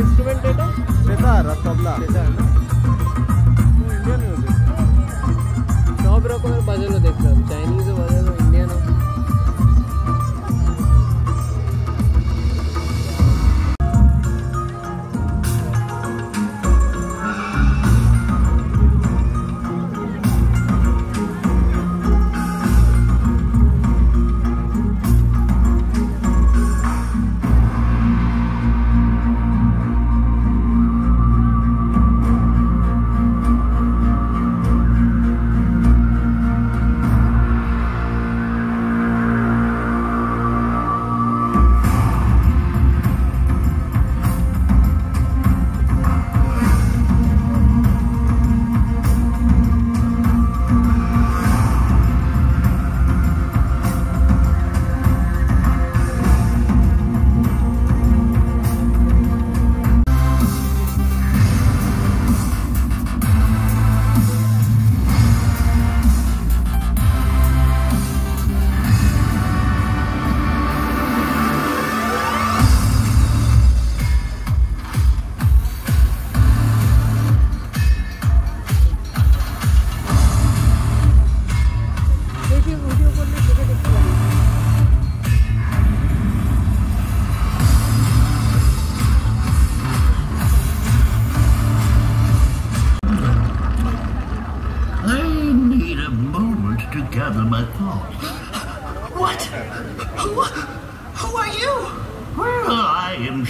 Instrument ఏంటో? సెతార్ tabla సెతార్ gather my thoughts. What? Who, who are you? Well, I am